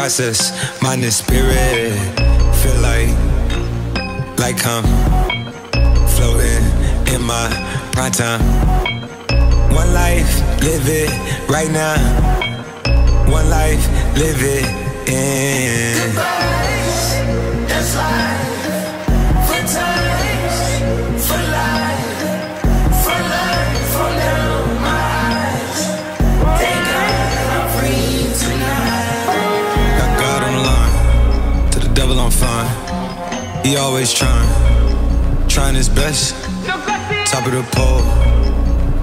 process, mind and spirit. Feel like, like I'm floating in my prime time. One life, live it right now. One life, live it in. Goodbye, that's life. He always trying, trying his best. Top of the pole,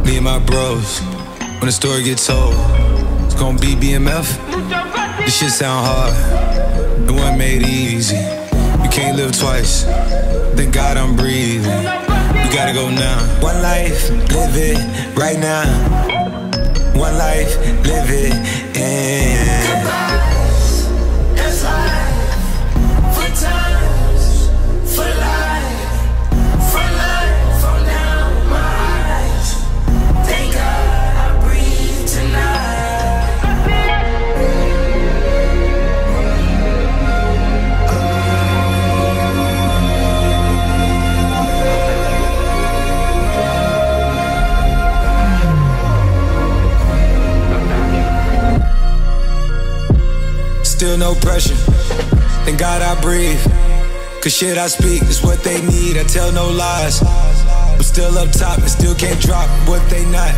me and my bros. When the story gets told, it's gonna be BMF. This shit sound hard, it wasn't made easy. You can't live twice. Thank God I'm breathing. You gotta go now. One life, live it right now. One life, live it in. Still no pressure. Thank God I breathe. Cause shit I speak is what they need. I tell no lies. I'm still up top and still can't drop what they not.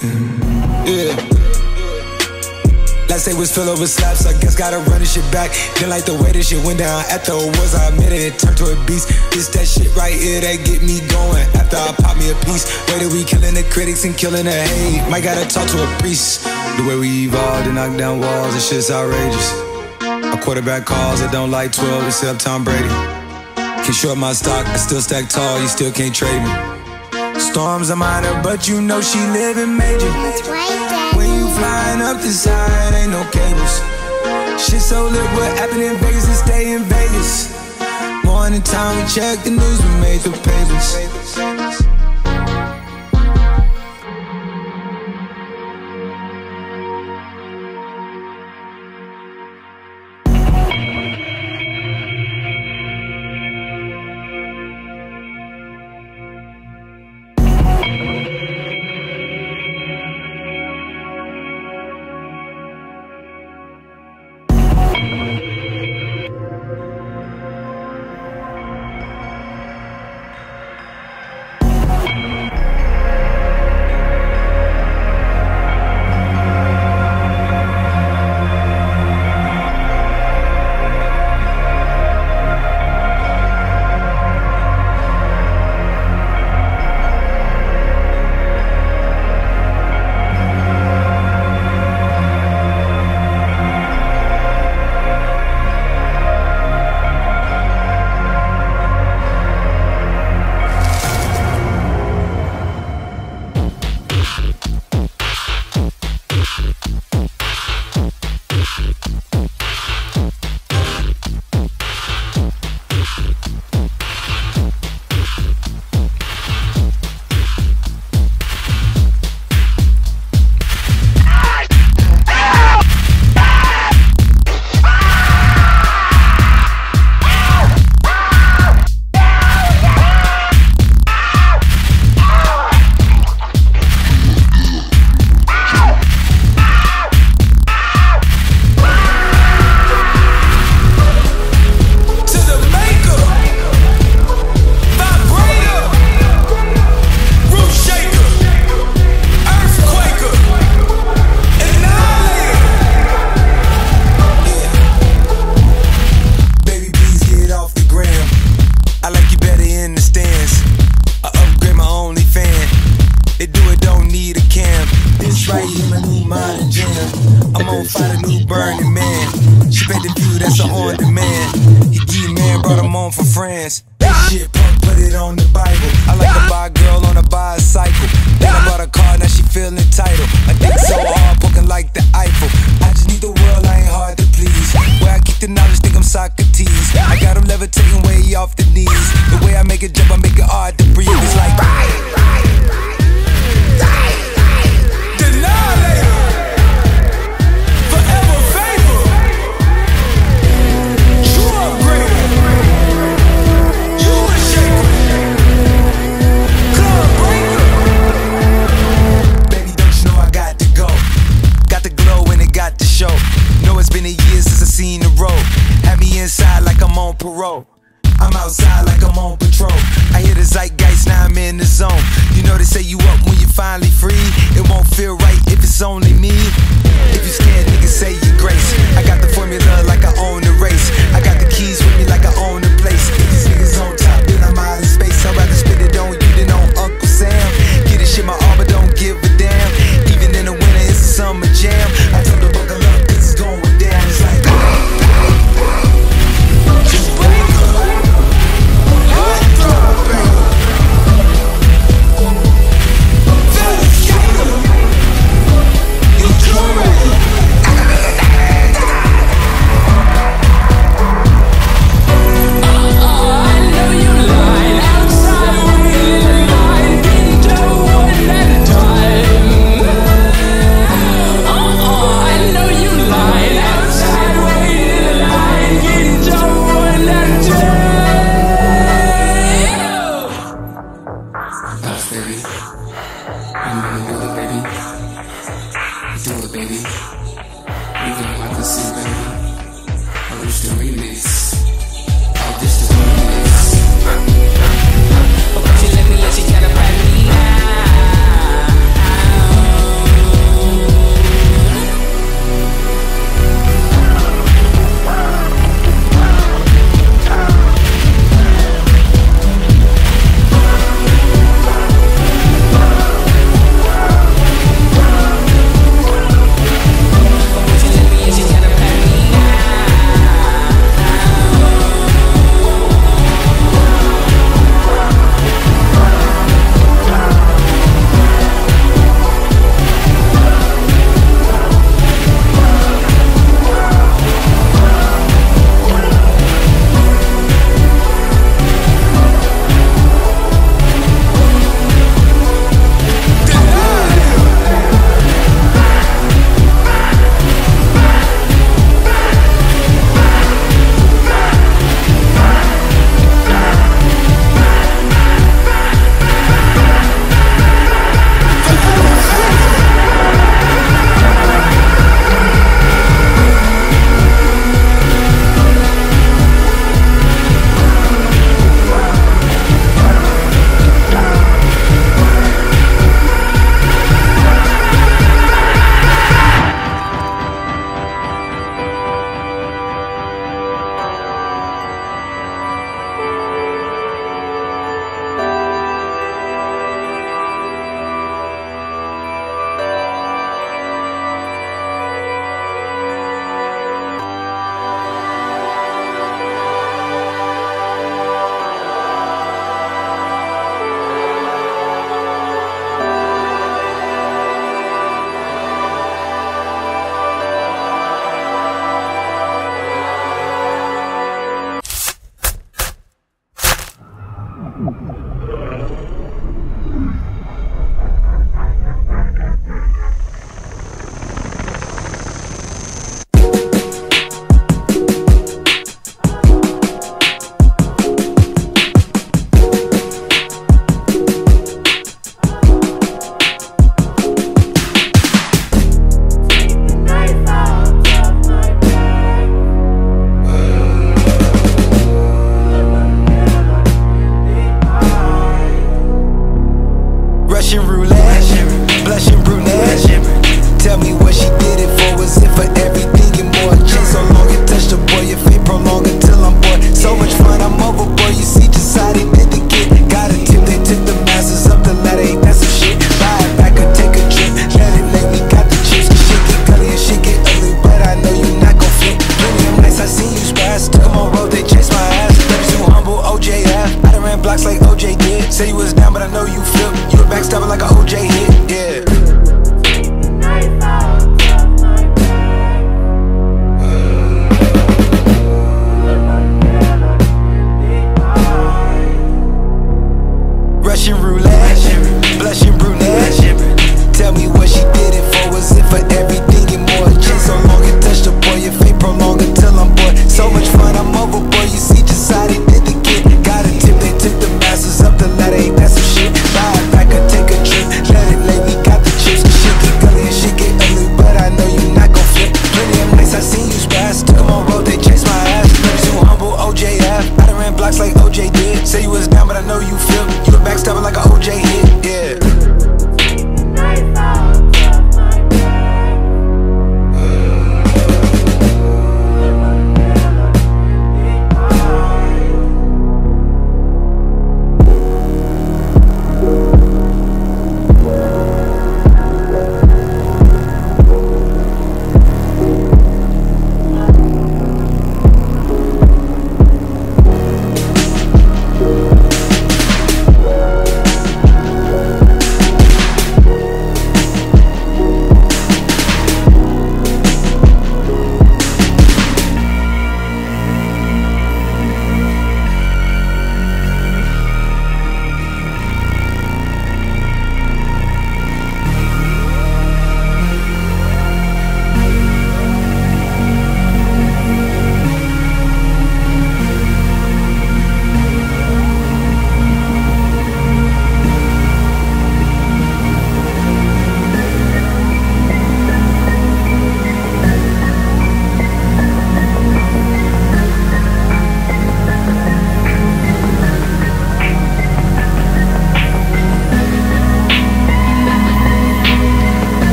Mm. Yeah. Last day was filled over slaps, I guess gotta run this shit back. Didn't like the way this shit went down after it was, I admit it, turned to a beast. This that shit right here that get me going. After I pop me a piece, way that we killing the critics and killing the hate. Might gotta talk to a priest. The way we evolved and knock down walls, this shit's outrageous. A quarterback calls, I don't like 12 except Tom Brady. Can short my stock, I still stack tall, you still can't trade me. Storms are minor, but you know she living major. When you flying up the side, ain't no cables. Shit so lit, what happened in Vegas and stay in Vegas. Morning time, we check the news, we made the papers.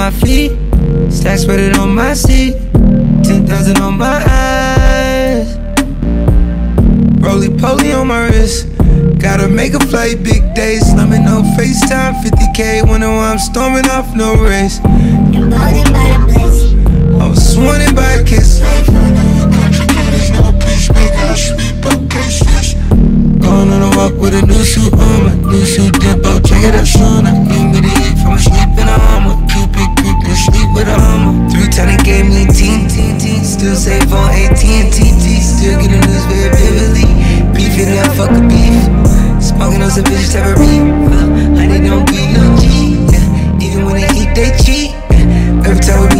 my feet Stacks spreaded on my seat 10,000 on my eyes. Roly poly on my wrist Gotta make a flight, big days Slumming no FaceTime, 50K Wonder why I'm storming off, no race. You're by a place. I was sworn in by a kiss. Going on a walk with a new suit on My new suit dip out, check it out, son I can get the Still safe on AT&T, still getting news very vividly. Beefing up, fuck a beef. Smoking on some bitches type of reefer. I don't be no G. Even when they eat, they cheat. Every time we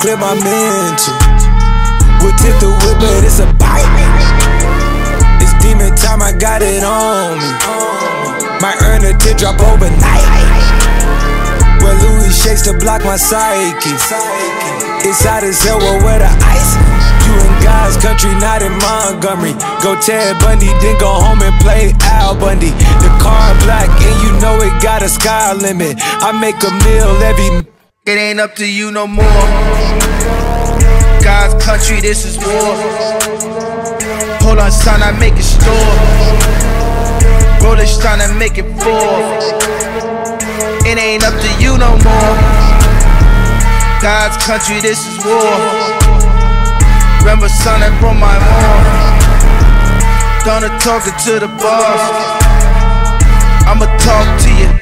clip my mental. We tip the whip, but it's a bite. It's demon time, I got it on me. Might earn a tip drop overnight. Well, Louis shakes to block my psyche. It's hot as hell, well, where the ice? You in God's country, not in Montgomery. Go Ted Bundy, then go home and play Al Bundy. The car black, and you know it got a sky limit. I make a meal every. It ain't up to you no more. God's country, this is war. Hold on, son, I make it store. Rollers trying to make it four. It ain't up to you no more. God's country, this is war. Remember, son, I brought my mom. Donna talking to the boss. I'ma talk to you.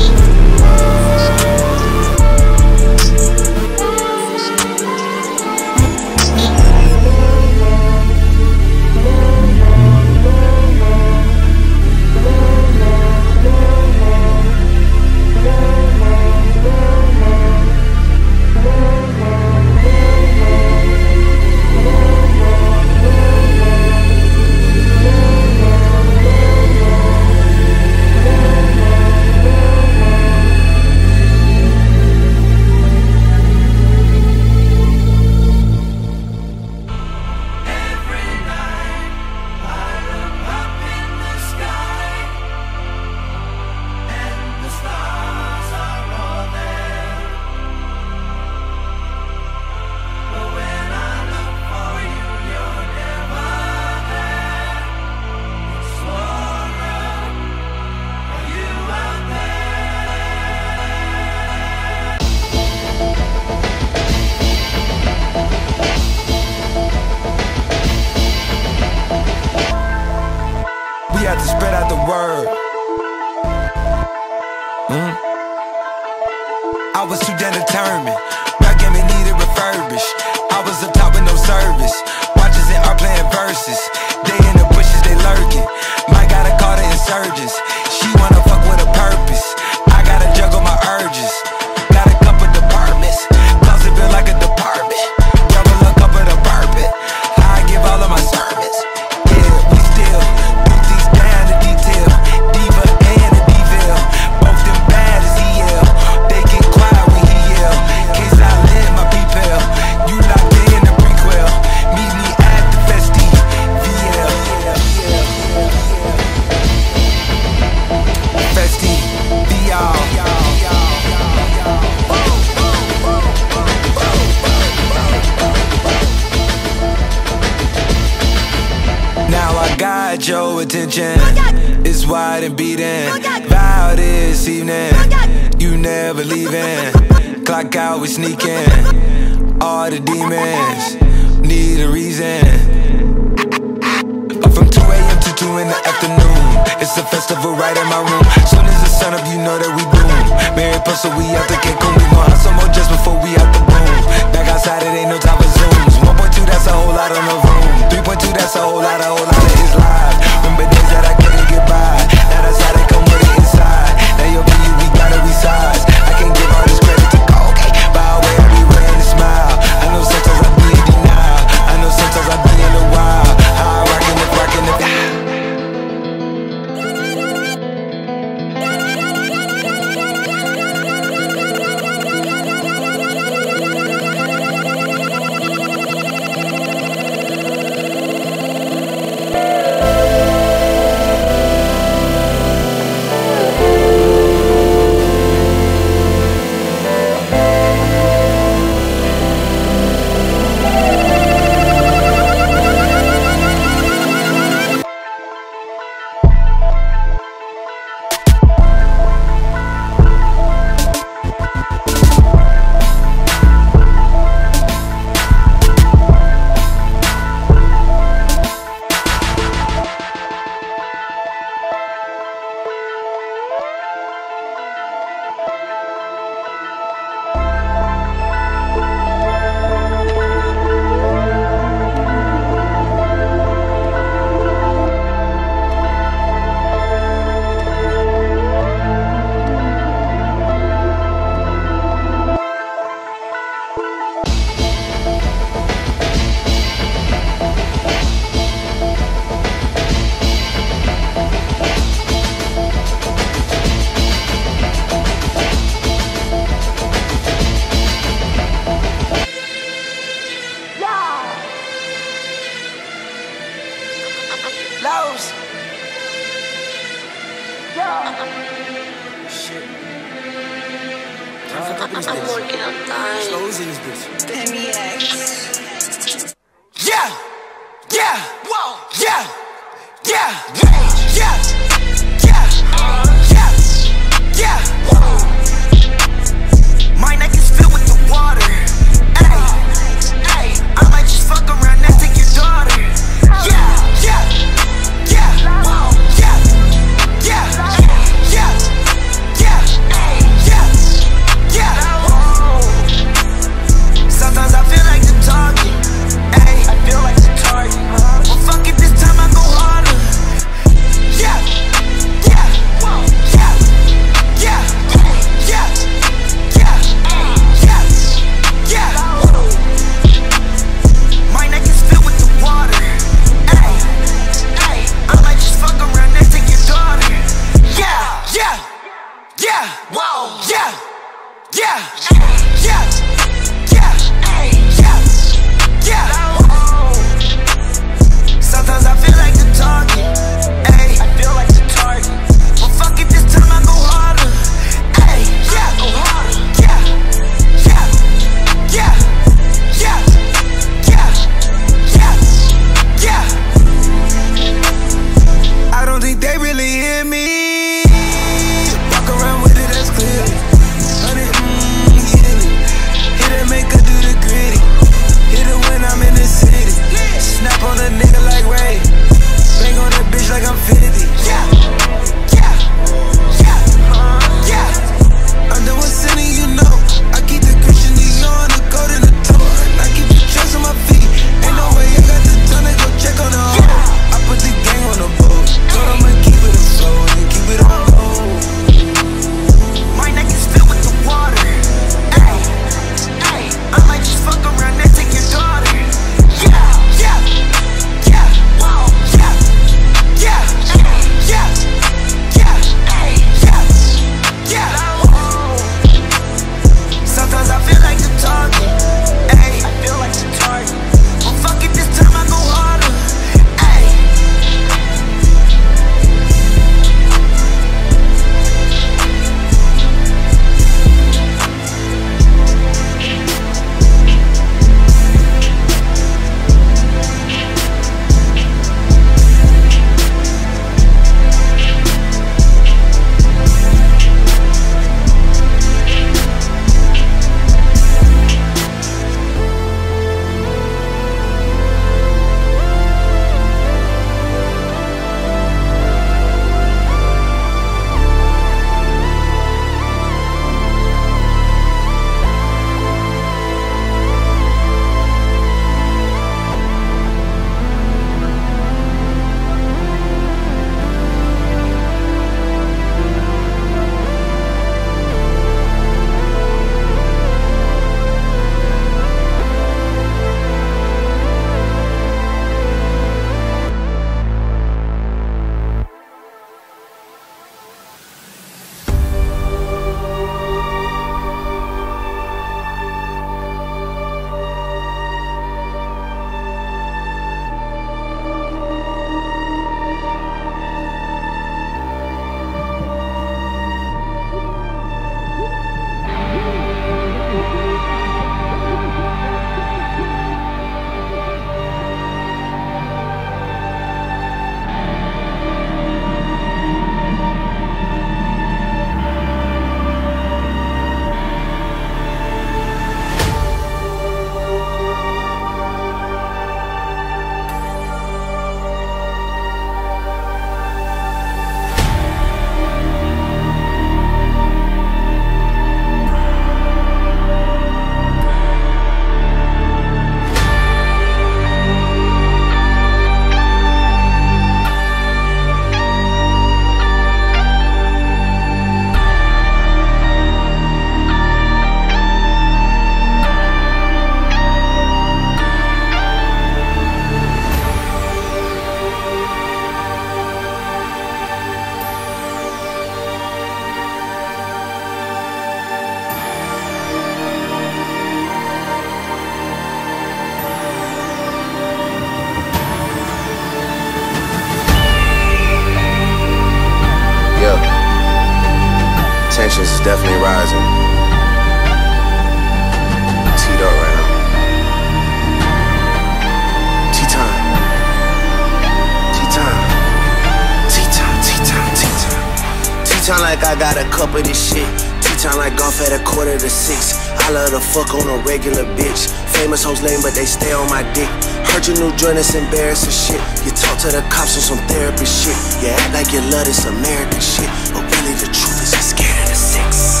Regular bitch. Famous hoes lame, but they stay on my dick. Heard your new joint is embarrassing shit. You talk to the cops on some therapy shit. You act like you love this American shit. But really, the truth is you're scared of the six.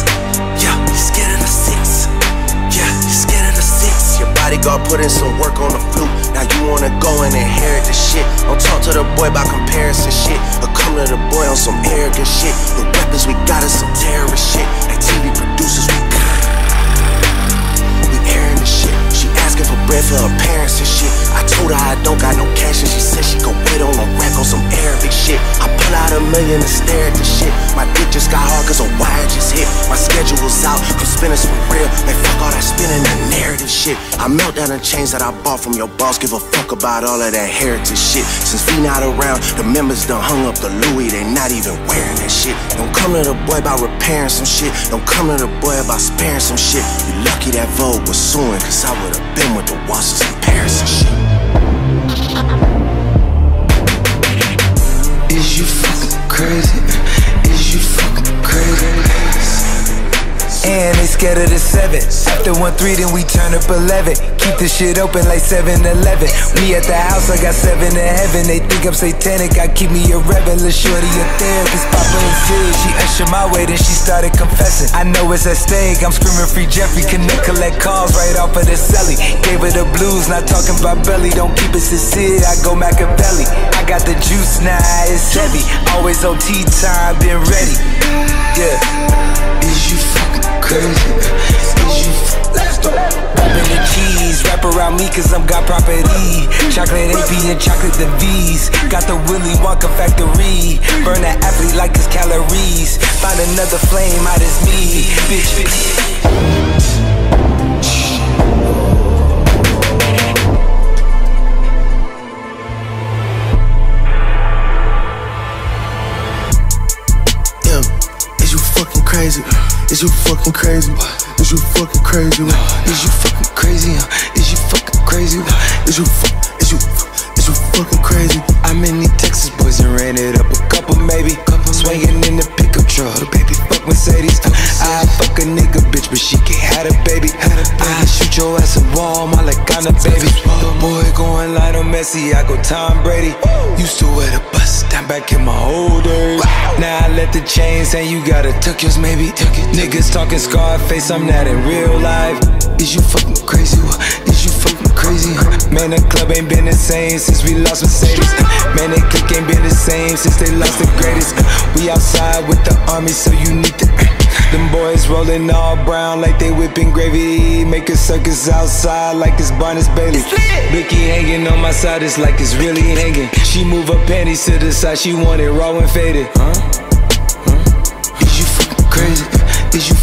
Yeah, you're scared of the six. Yeah, you're scared of the six. Your bodyguard put in some work on the flute. Now you wanna go and inherit the shit. Don't talk to the boy about comparison shit. Or come to the boy on some arrogant shit. The weapons we got is some terrorist shit. Like TV producers, we shit. Asking for bread for her parents and shit. I told her I don't got no cash and she said she gon' wait on a rack on some Arabic shit. I pull out a million and stare at the shit. My dick just got hard cause a wire just hit. My schedule's out, I'm spinning some real. Man, fuck all that spinning that narrative shit. I melt down the chains that I bought from your boss. Give a fuck about all of that heritage shit. Since we not around, the members done hung up the Louis. They not even wearing that shit. Don't come to the boy about repairing some shit. Don't come to the boy about sparing some shit. You lucky that Vogue was suing, cause I would've been with the in Paris and shit. Is you fucking crazy? 10, they scared of the 7. After 1 3, then we turn up 11. Keep the shit open like 7 11. We at the house, I got 7 in heaven. They think I'm satanic, I keep me a rebel. A shorty, a therapist, Papa and Sid. She ushered my way, then she started confessing. I know it's at stake, I'm screaming free Jeffrey. Connect, collect calls right off of the celly. Gave her the blues, not talking about belly. Don't keep it sincere, I go Machiavelli. I got the juice now, it's heavy. Always OT time, been ready. Yeah. Is you fucking? Crazy? Is you Let's go. Rapping the cheese, rap around me cause I'm got property. Chocolate AP and chocolate the V's. Got the Willy Wonka factory. Burn that athlete like it's calories. Find another flame out as me. Bitch, bitch. Yeah, is you fucking crazy? Is you fucking crazy? Is you fucking crazy? Is you fucking crazy? Is you fucking you fucking crazy? I'm in these Texas boys and ran it up a couple maybe. Couple Swinging in the pickup truck, baby fuck Mercedes. I fuck a nigga bitch, but she can't have a baby. I shoot your ass a wall, my like I'm a baby. The boy going Lionel Messi, I go Tom Brady. Used to wear the bus down back in my old days. Now I let the chains hang, you gotta tuck yours maybe. Tuck it, Niggas talking Scarface, I'm not in real life. Is you fucking crazy? Is you fucking crazy? Man, the club ain't been the same since we lost Mercedes. Man, they clique ain't been the same since they lost the greatest. We outside with the army, so you need to. Them boys rolling all brown like they whipping gravy. Make a circus outside like it's Barnes Bailey. Blicky hanging on my side, it's like it's really hanging. She move her panties to the side, she want it raw and faded. Huh? Huh? Is you fucking crazy? Is you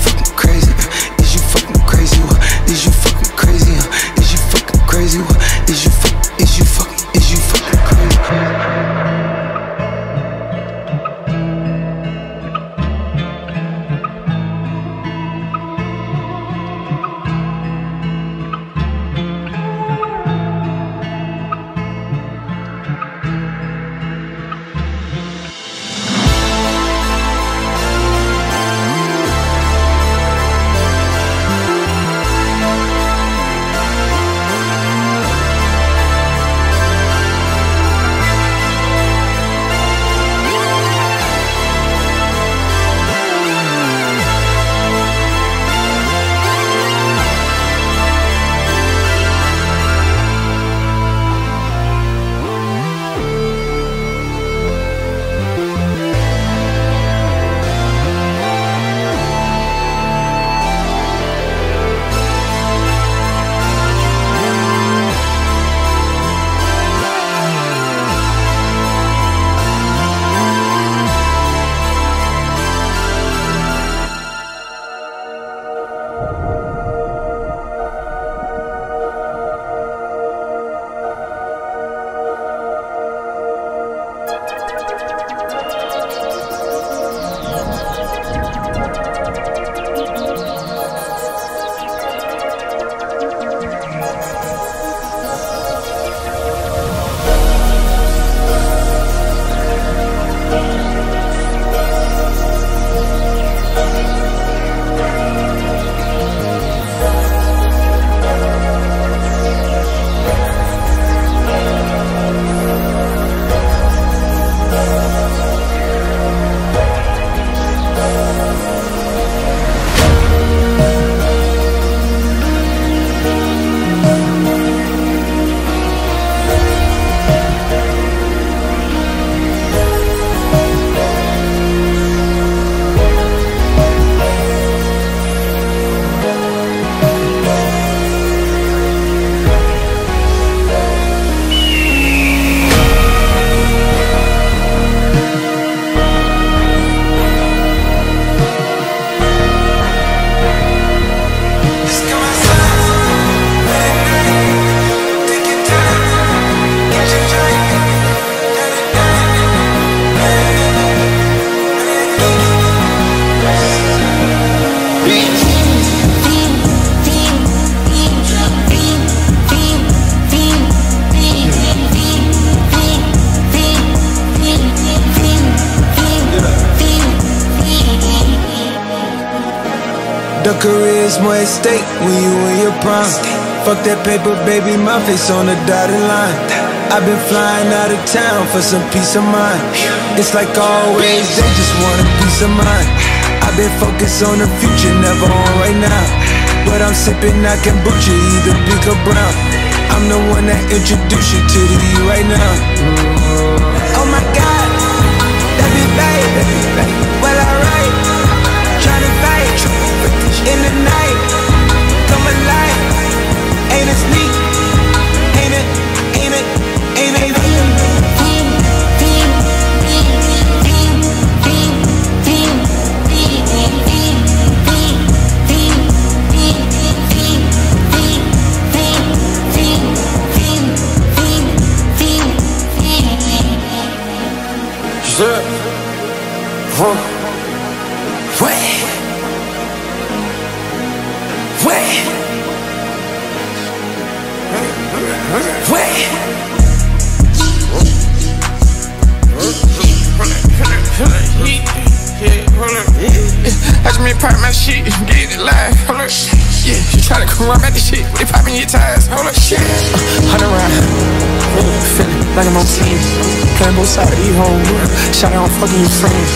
that paper, baby, my face on the dotted line. I've been flying out of town for some peace of mind. It's like always, they just want a peace of mind. I've been focused on the future, never on right now. But I'm sipping that kombucha, either big or brown. I'm the one that introduced you to the E right now. Oh my God, that be babe. Well, alright, tryna fight in the night. Come alive, Yeah. Huh. Wait. Wait. Wait. I just made pop my shit, get it live. Hold up. Yeah, you try to come around at the shit, they popping your tires. Hold up, shit. Uh, Hunt around. Like I'm on team. Playing both sides of these hoes. Shot out, I'm fucking your friends.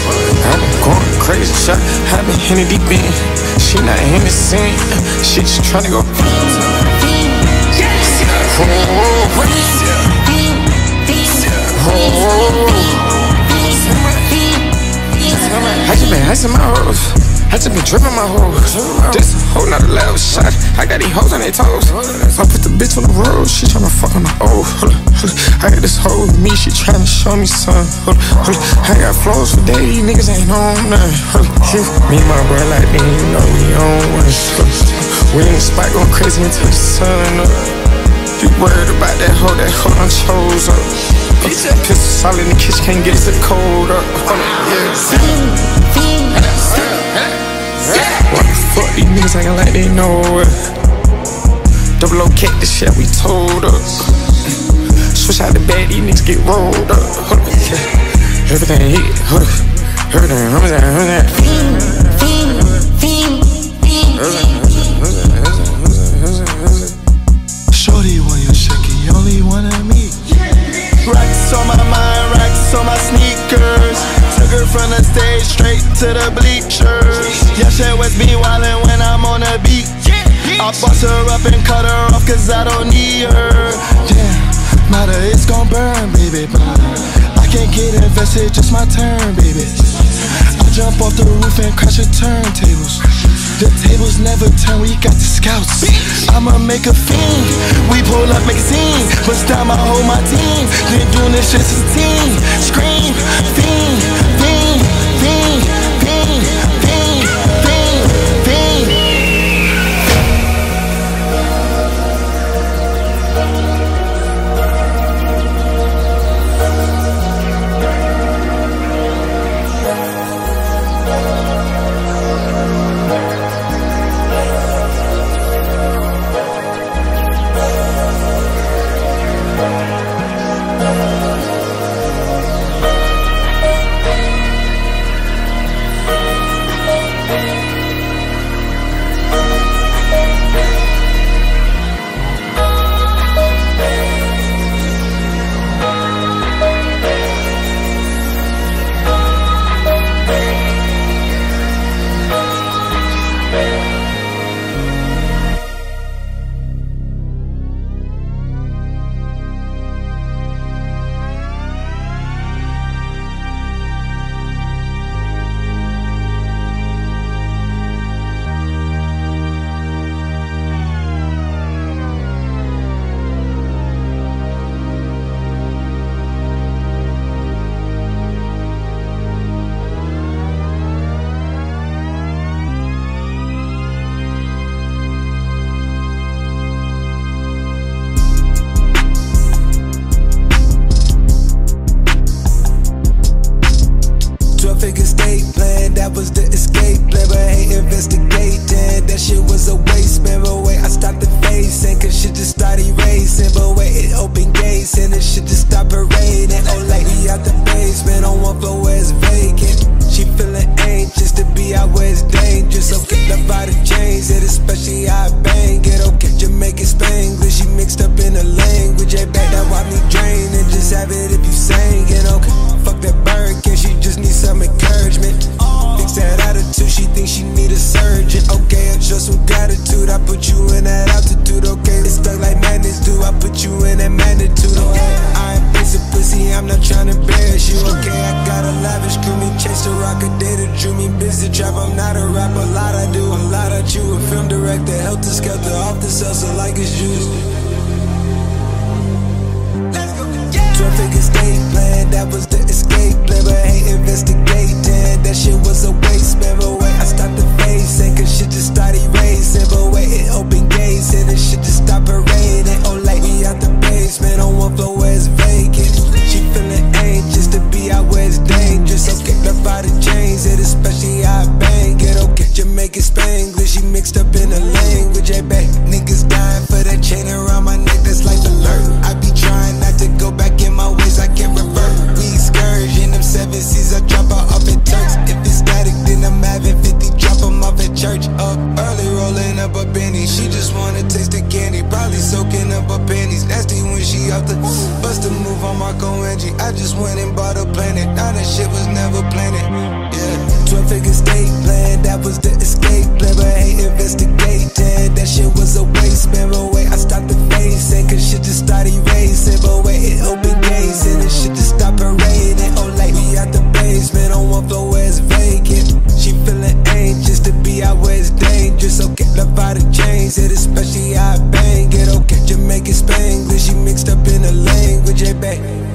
Been going crazy, shot. I've been hitting deep in. She not in the scene. She just trying to go. Oh. I just been icing my hoes. I just been dripping my hoes. This whole nother level shot. I got these hoes on their toes. I put the bitch on the road. She tryna fuck on the old. I got this hoe with me. She tryna show me some. Hold hold. I got flows for days. Niggas ain't on nothing. Me and my bro like me. You know we on one. We in the spot going crazy until the sun up. You worried about that hoe, that hoe done chose up. Pistol solid in the kitchen, can't get the cold up. Hold up, yeah. Why the fuck these niggas acting like they know it? Double O cat, the shit we told up. Switch out the bag, these niggas get rolled up. Hold up, yeah. Everything hit, hold up. Everything, hold up, hold up. Shorty, when you shaking, you only one of me. Racks on my mind, racks on my sneakers. Took her from the stage straight to the bleachers. Yeah, she was me wildin' when I'm on the beat. I boss her up and cut her off cause I don't need her. Yeah, matter, it's gon' burn, baby. I can't get invested, just my turn, baby. I jump off the roof and crash the turntables. The tables never turn, we got the scouts. I'ma make a fiend. We pull up, make a scene. Bust down my whole my team. Been doing this shit since teen. Scream, fiend, I'm not a rapper, lot I do, a lot I chew. A film director, helter skelter, off the salsa like it's juice. Twelve figure state plan, that was the escape plan, but ain't investigating. That shit was a waste, man. But wait, I stopped the facing, cause shit just started racing. But wait, it opened gates, and the shit just stopped raining. Oh, like we out the basement on one floor where it's vacant. She feeling anxious to be out where it's dangerous. Okay, left by the chains, it especially I bang it. Oh, okay, Jamaican Spanglish, she mixed up in the language. Hey, back niggas dying for that chain around my neck, that's like alert. I be trying not to go back in my ways, I can't revert. We excursion, them seven seas, I drop her off at Turks. If it's static, then I'm having 50, drop 'em off at church. Up early, rolling up a penny. She just wanna taste the candy, probably soaking up her panties. Nasty when she out the bust a move on Marco Angie. I just went and bought a planet. Now that shit was never planned. Yeah, 12 figure state plan, that was the escape plan, but ain't investigating. That shit was a waste, man. But wait, I stopped the facing, cause shit just started racing. But wait, it opened gates, and the shit just stopped raining. Oh, like we out the basement on one floor where it's vacant. She feeling anxious to be out where it's dangerous. Okay, left out the chains, it especially how I bang it. Oh, okay, Jamaican Spanglish, she mixed up in the language. Hey, babe.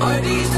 Are these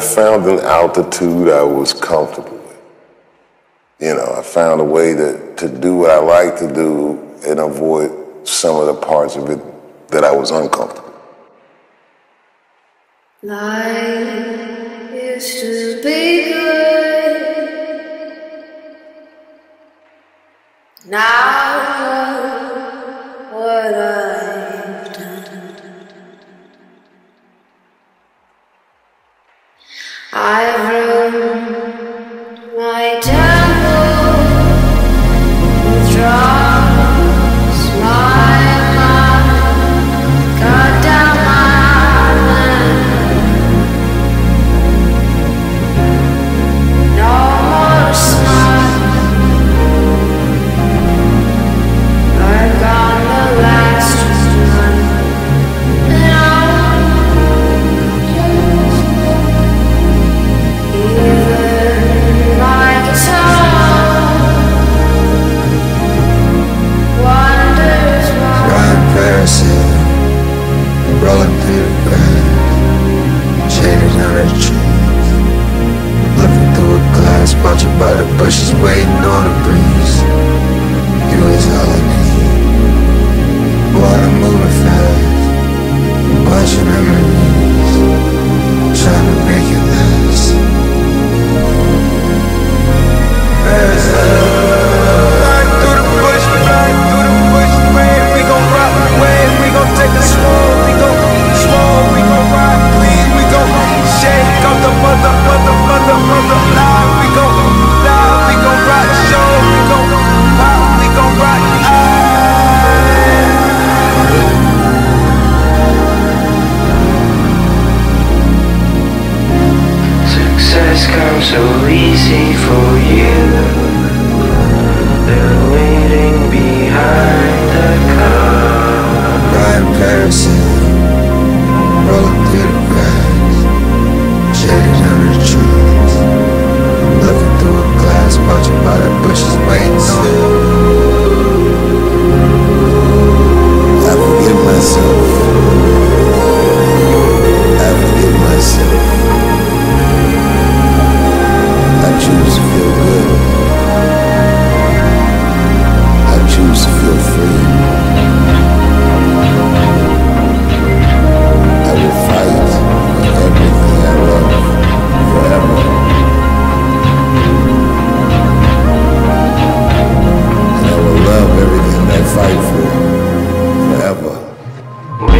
I found an altitude I was comfortable with. You know, I found a way to, to do what I like to do and avoid some of the parts of it that I was uncomfortable. Life is to be good. Now. I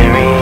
Mary.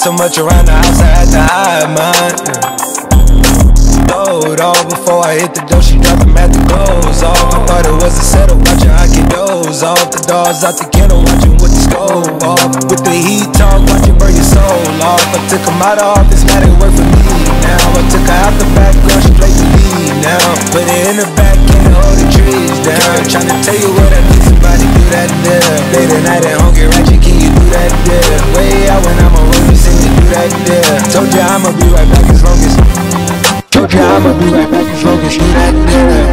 So much around the house, I had to hide mine. Throwed all before I hit the door, she dropping at the doors off. I thought it was a setup, watching I can doze off. The doors out the kennel, watching with the stove off. With the heat talk, watching burn your soul off. I took him out of office, you I'ma be right back as long that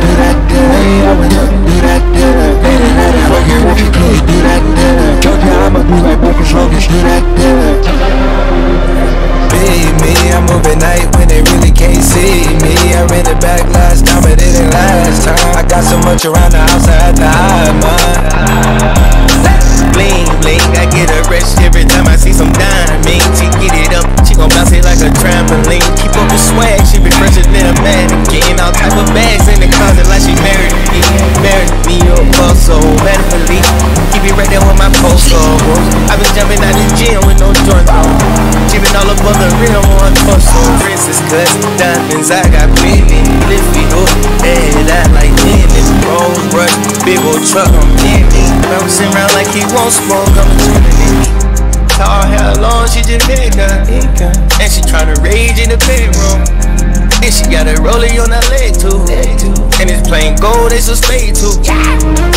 do that. Hey, I went up, do that there. Late at night at home, get ratchet, can you do that? Told you I'ma be right back as long as you that. Be me, I move at night when they really can't see me. I ran it back last time, but it ain't last time. I got so much around the house, I had to hide mine. Bling, bling, I get a rush every time I see some diamonds. Gon' bounce it like a trampoline. Keep up the swag, she be fresher than a mannequin. All type of bags in the closet like she married me. Married me oh, up also, medically. Keep it right there with my post oh, I been jumping out the gym with no joints oh. on. Giving all on the real one torso. Princess cut, diamonds, I got plenty. It up, head out like tennis. Rolls brush, big old truck, I'm in it. Bouncing around like he won't smoke, I'm in. Tall hair long, she just hit gun. And she tryna rage in the bedroom. And she got a rollie on her leg too. And it's plain gold, it's a spade too.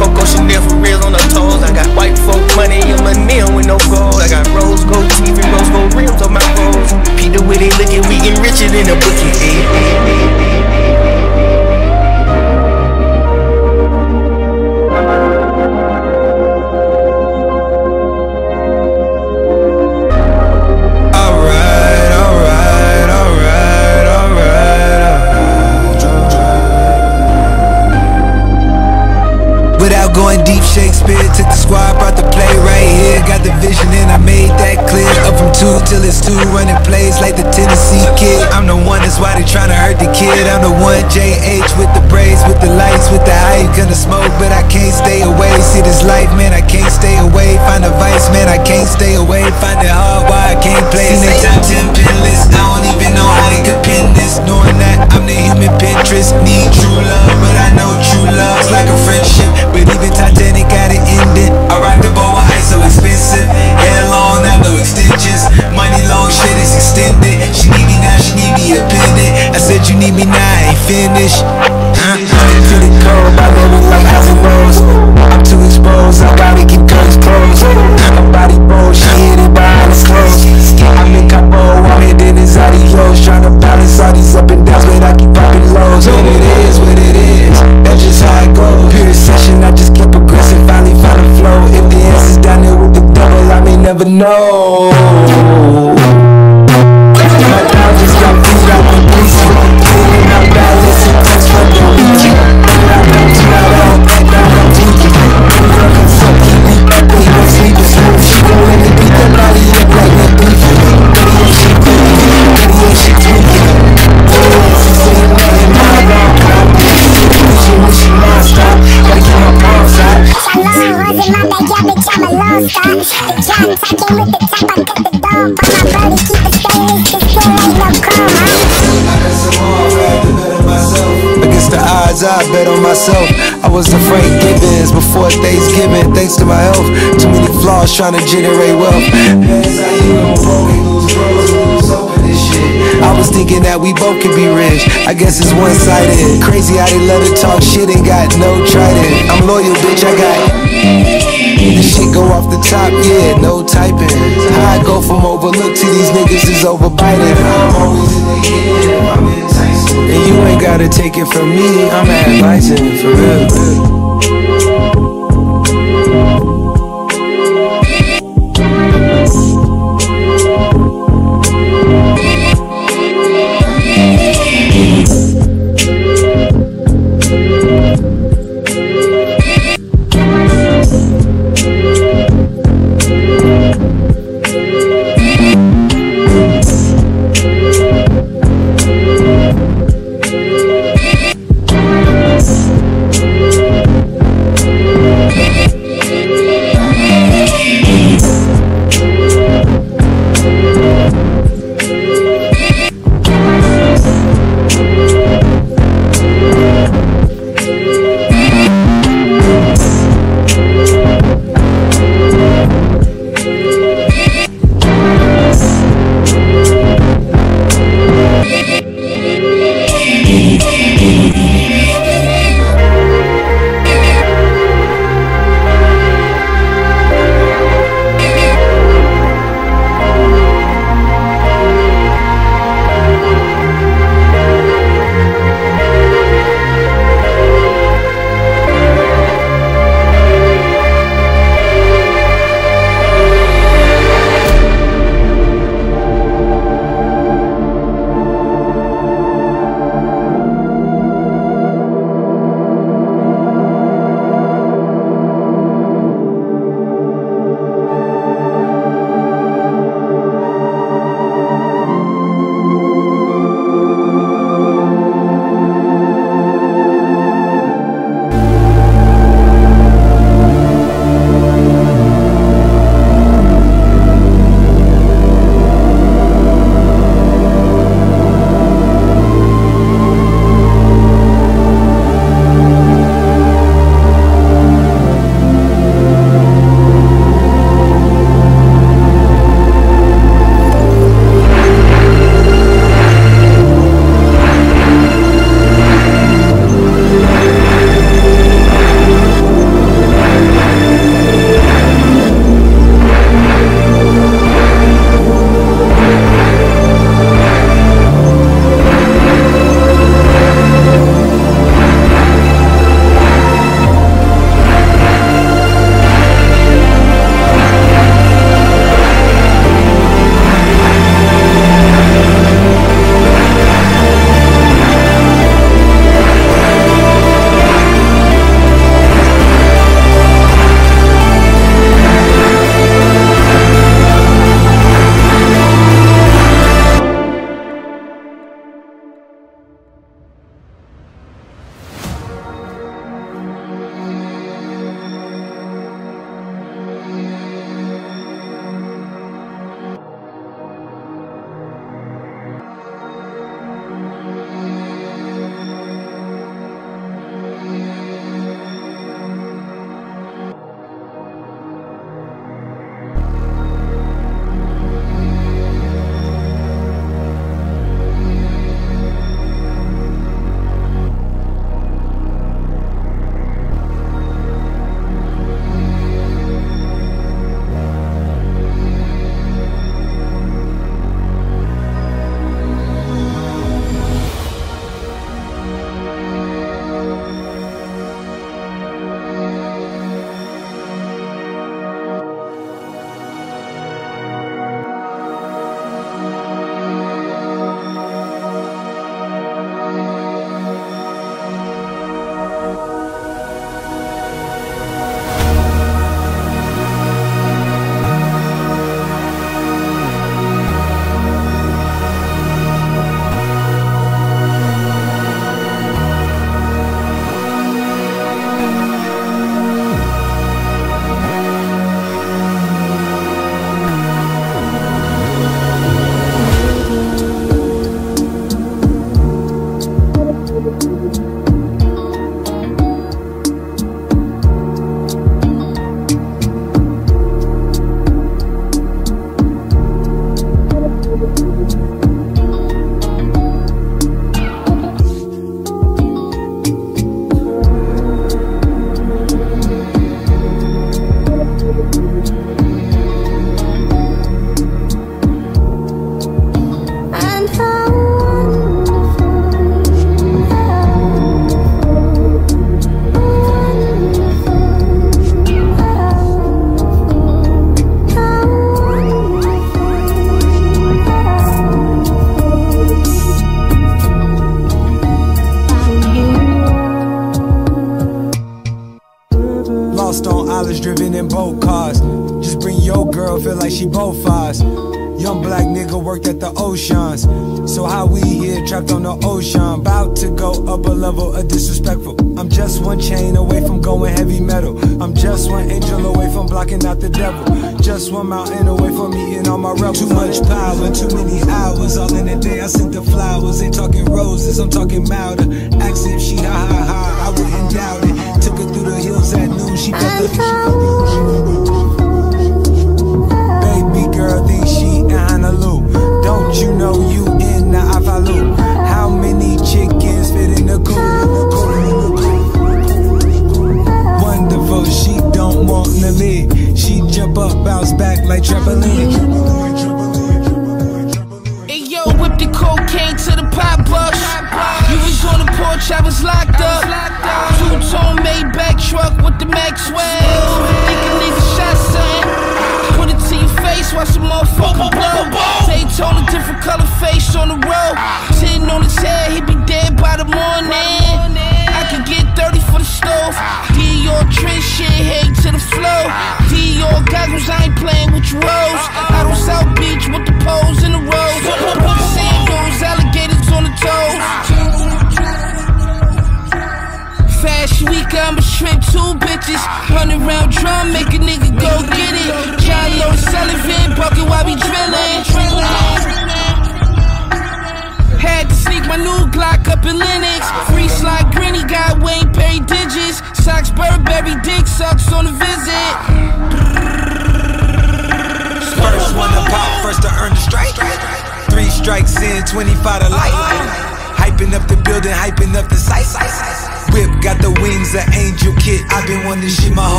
Coco Chanel for real on her toes. I got white folk money in my nail with no gold. I got rose gold teeth and rose gold rims on my rose. Peter with it looking, we getting richer than a bookie. Two running plays like the Tennessee kid. I'm the one that's why they tryna hurt the kid. I'm the one JH with the braids, with the lights, with the hype. Gonna smoke, but I can't stay away. See this life, man, I can't stay away. Find a vice, man, I can't stay away. Find it hard, why I can't play. See they top 10 pin list, I don't even know how they could pin this. Knowing that I'm the human Pinterest. Need true love, but I know true love's like a friendship. But even Titanic got it ended. I rock the boat, ice so expensive. She need me now, she need me a pendant. I said you need me now, I ain't finished. Huh? Feel it cold, my level like House Rose. I'm too exposed, I gotta keep curtains closed. My body bold, she hit it behind the clothes. I'm in capo, I'm hitting his adios. Tryna balance all these up and downs, but I keep popping lows. And it is what it is, that's just how it goes. Pure session, I just kept progressing, finally found a flow. If the answer's down there with the double, I may never know. I it Against the odds, I bet on myself. I was the Frank Gibbons before Thanksgiving. Thanks to my health, too many flaws trying to generate wealth. I was thinking that we both could be rich. I guess it's one sided. Crazy how they love to talk shit and got no trident. I'm loyal, bitch. I got. Go off the top, yeah, no typing. How I go from overlooked to these niggas is overbiting. I'm always in the And you ain't gotta take it from me, I'm advising for real.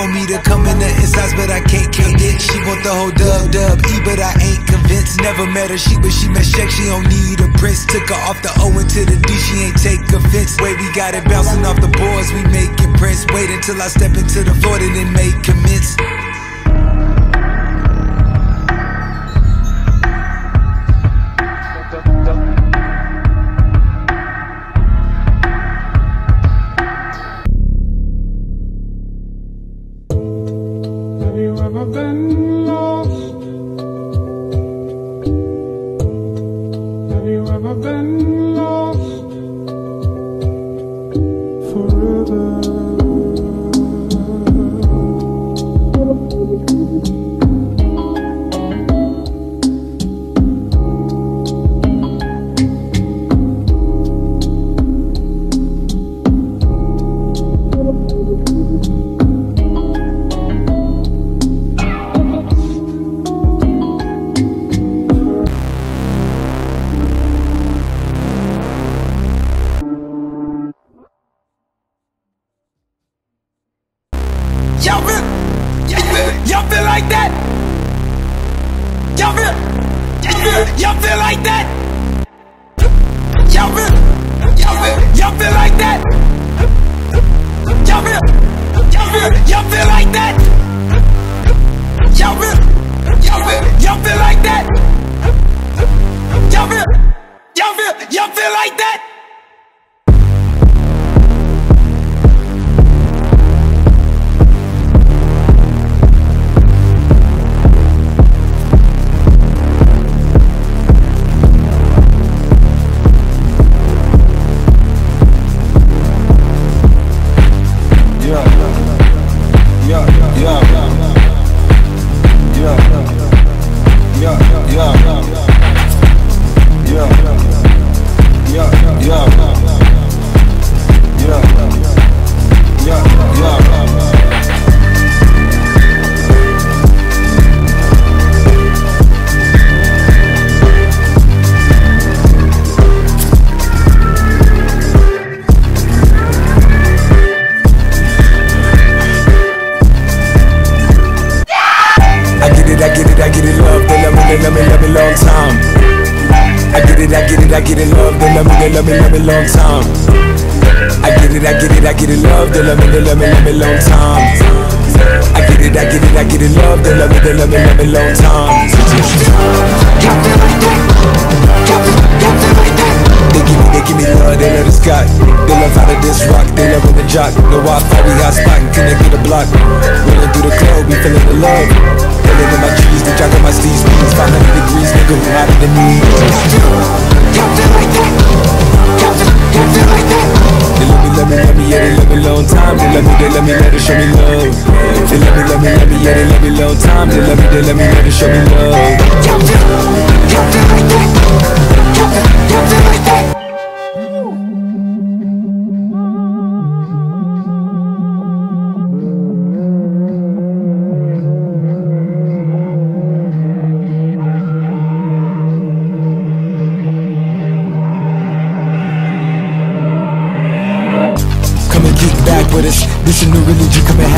want me to come in the insides, but I can't convince. She want the whole dub dub E, but I ain't convinced. Never met her, she but she met Shaq. She don't need a prince. Took her off the O into the D, she ain't take offense. Way we got it bouncing off the boards, we make it prince. Wait until I step into the floor and then make commence.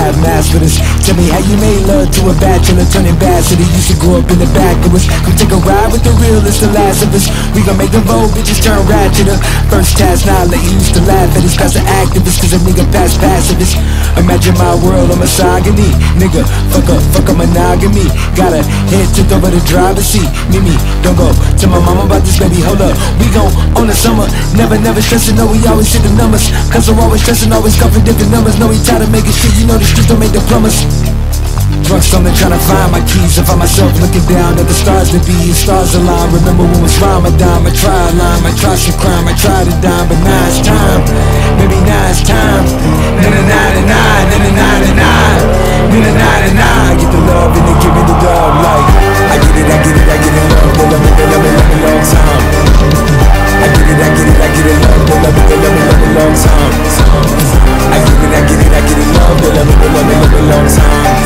have for this Tell me how you made love to a bachelor, turning they used to grow up in the back of us. Come take a ride with the realest, the last of us. We gon' make the vote, bitches turn ratchet up. First task, now let you used to laugh at us. That's the activist, cause a nigga past pacifist. Imagine my world of misogyny. Nigga, fuck up, fuck a monogamy. Got a head tipped over the driver's seat. Mimi, don't go. Tell my mama about this, baby, hold up. We gon' own the summer. Never, never stressing, no, we always hit the numbers. Cause we're always stressing, always covering different numbers. No, we tired of making shit, you know the streets don't make the plumbers. Drunk, stumbling, it, trying to find my keys I find myself looking down at the stars to be Stars align, remember when was Ramadan I try a line, I try some crime I try to dime, but now it's time Maybe now it's time Na na na na na na na na na na na na and nine I get the love and they give me the dub Like, I get it, I get it, I get it Love, love, love, love, love, long time I get it, I get it, I get it Love, love, love, love, love, long time I get it, I get it, I get it Love, love, love, love, love, long time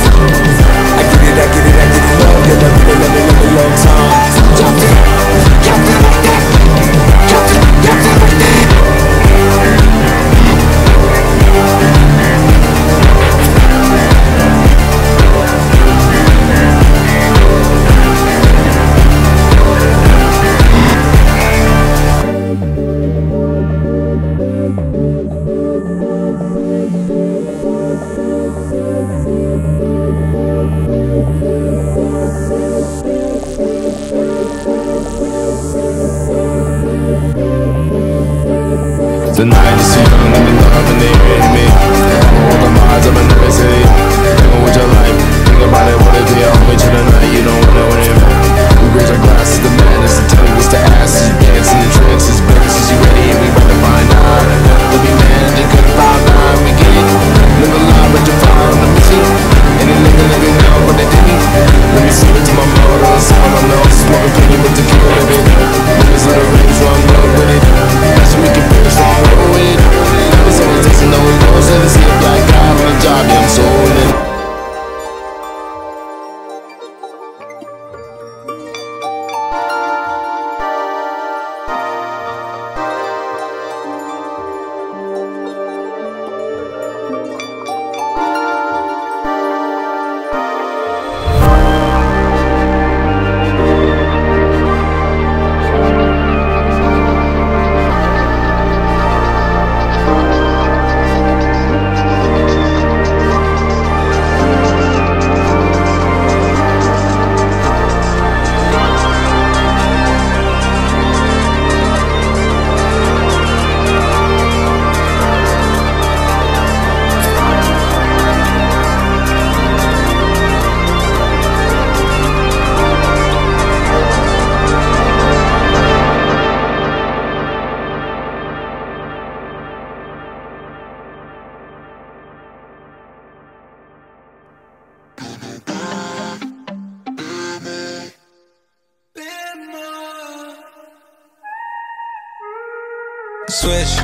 Switch.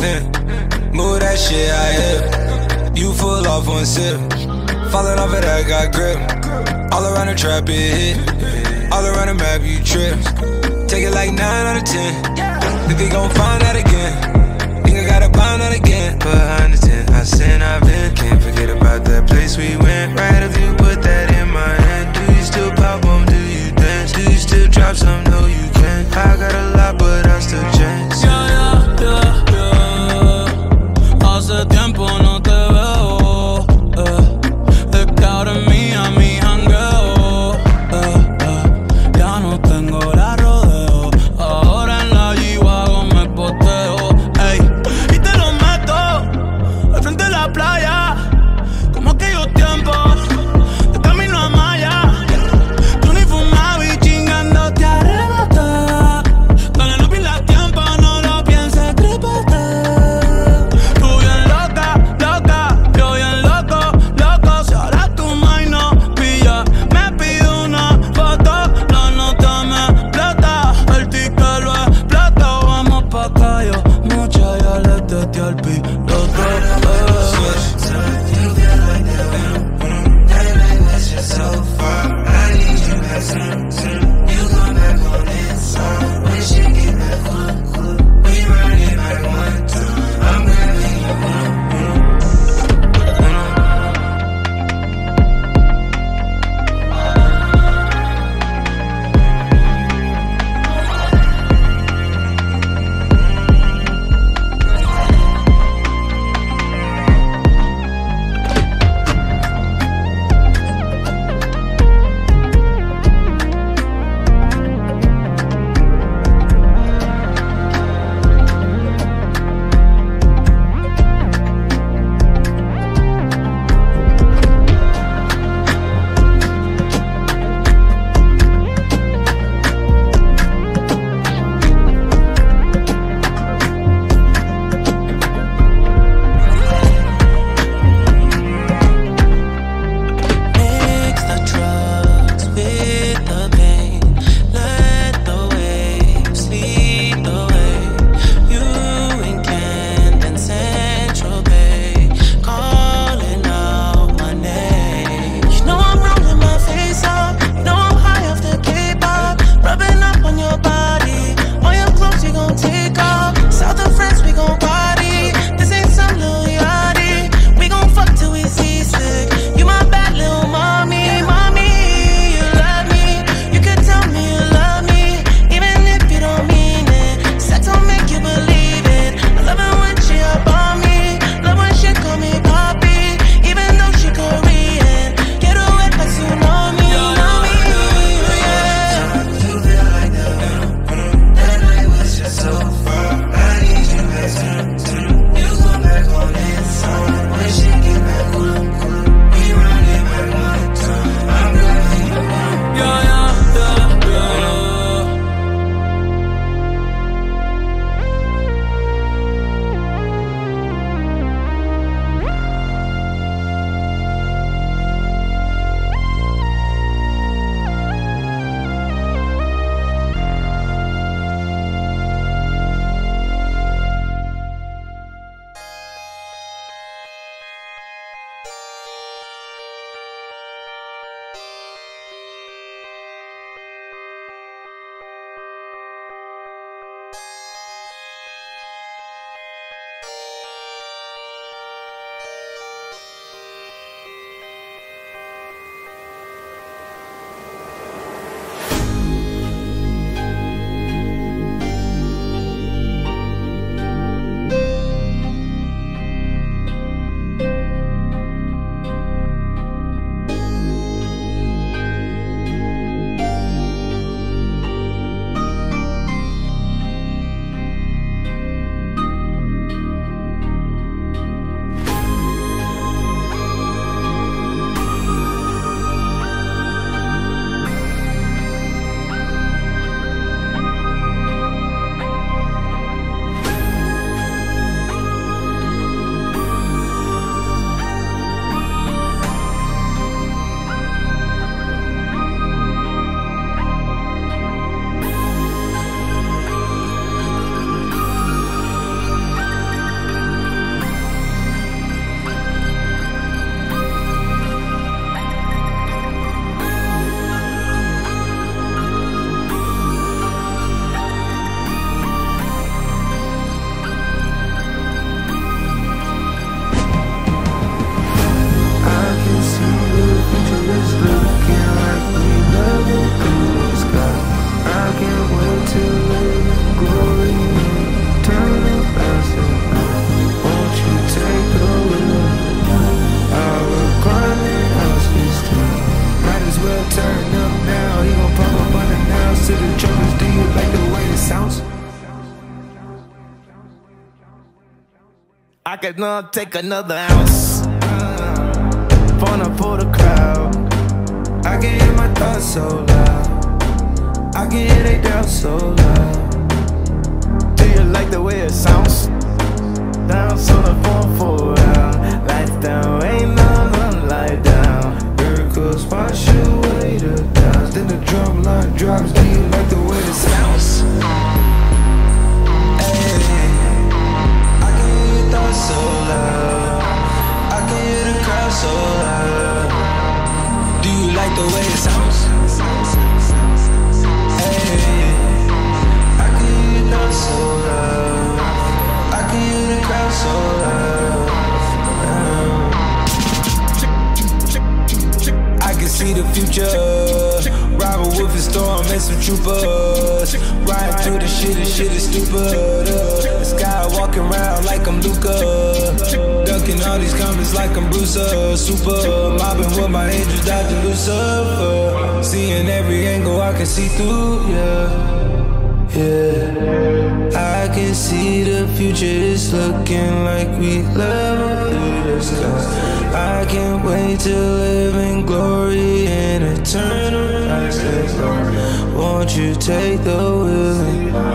Yeah. Move that shit out here. You full off one sip. Falling off it, I got grip. All around the trap, it hit. All around the map, you trip. Take it like 9 out of 10. Think they gon' find out again. Think I gotta find out again. Behind the tent, I sin, I've been. Can't forget about that place we went. Right if you put that in still drop some? No, you can't. I got a lot, but I still chance. Yeah, yeah, yeah, yeah. could not take another ounce. Uh, wanna pull the crowd. I can hear my thoughts so loud. I can hear they down so loud. Do you like the way it sounds? Down on the phone fall down. Lights down, ain't none lie down. Miracles wash away the clouds. Then the drum line drops. Do you like the way it sounds? I can see the future. Robin with his storm and some troopers. Riding through the shit and shit is stupid. Uh, sky walking around like I'm Luca. Ducking all these comments like I'm Bruce. Super mobbing with my angels, Dr. Lucifer. Seeing every angle I can see through, yeah. Yeah, I can see the future is looking like we level through the sky. I can't wait to live in glory and eternal. Won't you take the wheel?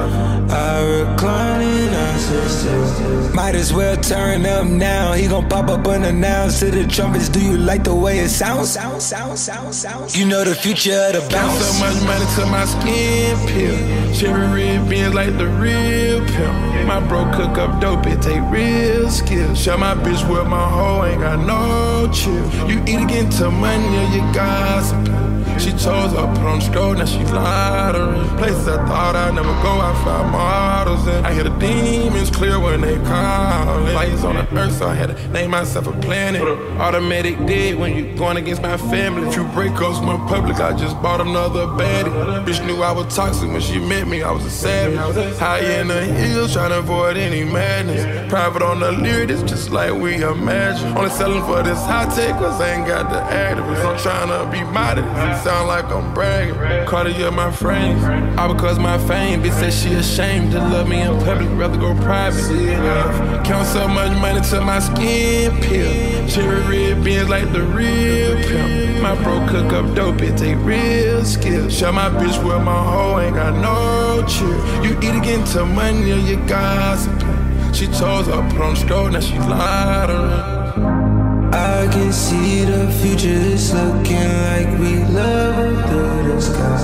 Might as well turn up now. He gon' pop up unannounced to the trumpets. Do you like the way it sounds? Sound, sound, sound, sound. You know the future of the bounce. so much money to my skin peel. Cherry red beans like the real pimp. My bro cook up dope, it take real skill. Shut my bitch with my hoe, ain't got no chill. You eat again to money or you gossip. She chose up, put on stroll, now she lottery. Places I thought I'd never go, I found models in. I hear the demons clear when they call. Lights on the earth, so I had to name myself a planet. Automatic dead when you going against my family. Few breakups my public, I just bought another baddie. Bitch knew I was toxic when she met me, I was a savage. High in the hills, trying to avoid any madness. Private on the lyric, it's just like we imagine. Only selling for this high tech, cause I ain't got the activists. I'm trying to be modest, sound like I'm bragging. Cartier, my friends, all because my fame. Bitch said she ashamed to love me in public, rather go private. Count so much money till my skin peel. Cherry red beans like the real pimp. My bro cook up dope, it take real skill. Shut my bitch with my hoe, ain't got no chill. You eat again to money or you gossiping. She chose up, put on the now she lottery. I can see the future is looking like we level through the skies.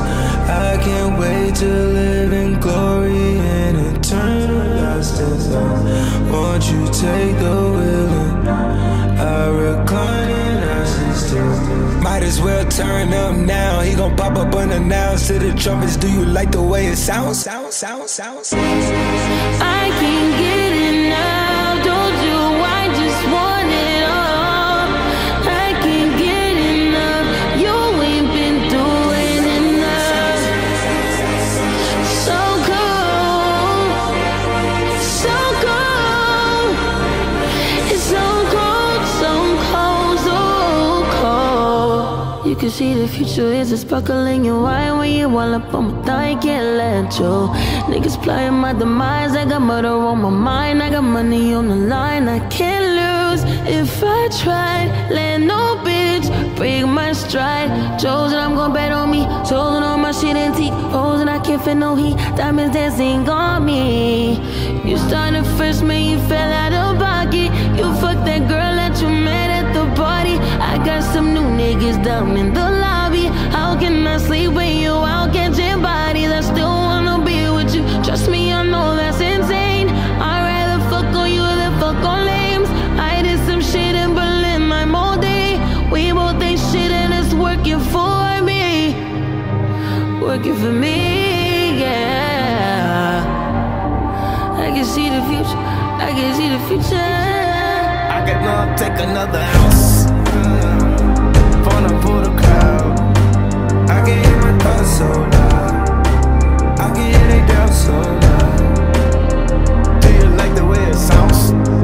I can't wait to live in glory and eternal lost in thought. Won't you take the wheel and I recline and I sit still. Might as well turn up now. He gon' pop up unannounced to the trumpets. Do you like the way it sounds? Sound, sound, sound, sound. I see the future is a sparkle in your eye when you all up on my thigh. Can't let you. Niggas plotting my demise. I got murder on my mind. I got money on the line. I can't lose if I tried. Let no bitch break my stride. Chosen, I'm gon' bet on me. Chosen on my shit and antique. Posing, I can't fit no heat. Diamonds dancing on me. You started first, man, you fell out of pocket. You fucked that girl that you met at the party. Got some new niggas down in the lobby. How can I sleep when you out catching bodies? I still wanna be with you. Trust me, I know that's insane. I'd rather fuck on you than fuck on lames. I did some shit in Berlin, my whole day. We both ain't shit and it's working for me. Working for me, yeah. I can see the future. I can see the future. I can not take another ounce. So loud. I can hear they doubt so loud. Do you like the way it sounds?